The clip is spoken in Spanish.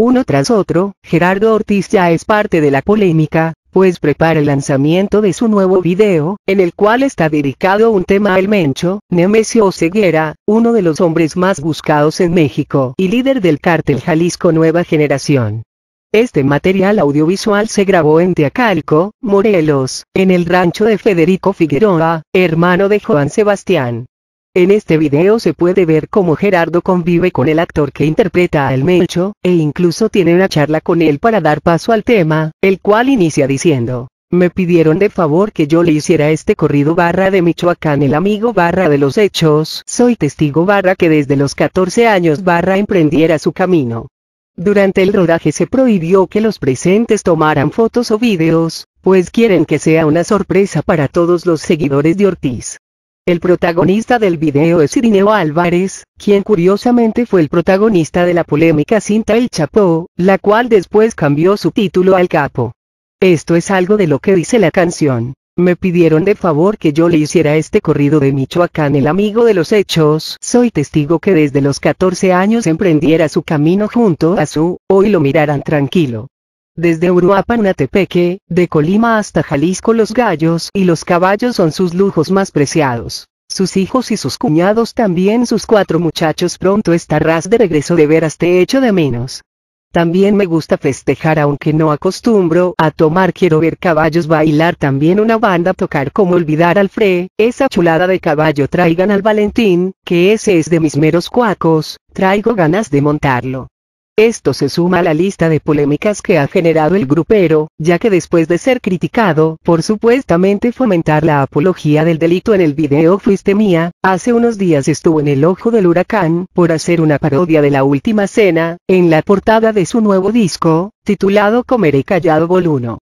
uno tras otro, Gerardo Ortiz ya es parte de la polémica, pues prepara el lanzamiento de su nuevo video, en el cual está dedicado un tema al Mencho, Nemesio Ceguera, uno de los hombres más buscados en México y líder del cártel Jalisco Nueva Generación. Este material audiovisual se grabó en Teacalco, Morelos, en el rancho de Federico Figueroa, hermano de Juan Sebastián. En este video se puede ver cómo Gerardo convive con el actor que interpreta al Mencho, e incluso tiene una charla con él para dar paso al tema, el cual inicia diciendo, me pidieron de favor que yo le hiciera este corrido barra de Michoacán el amigo barra de los hechos, soy testigo barra que desde los 14 años barra emprendiera su camino. Durante el rodaje se prohibió que los presentes tomaran fotos o videos, pues quieren que sea una sorpresa para todos los seguidores de Ortiz. El protagonista del video es Irineo Álvarez, quien curiosamente fue el protagonista de la polémica cinta El Chapo, la cual después cambió su título al Capo. Esto es algo de lo que dice la canción. Me pidieron de favor que yo le hiciera este corrido de Michoacán el amigo de los hechos. Soy testigo que desde los 14 años emprendiera su camino junto a su, hoy lo mirarán tranquilo. Desde Uruapan a Tepeque, de Colima hasta Jalisco los gallos y los caballos son sus lujos más preciados. Sus hijos y sus cuñados también sus cuatro muchachos pronto estarás de regreso de veras te echo de menos. También me gusta festejar aunque no acostumbro a tomar quiero ver caballos bailar también una banda tocar como olvidar al Fre, esa chulada de caballo traigan al Valentín, que ese es de mis meros cuacos, traigo ganas de montarlo. Esto se suma a la lista de polémicas que ha generado el grupero, ya que después de ser criticado por supuestamente fomentar la apología del delito en el video Fuiste Mía, hace unos días estuvo en el ojo del huracán por hacer una parodia de la última cena, en la portada de su nuevo disco, titulado Comeré Callado Vol 1.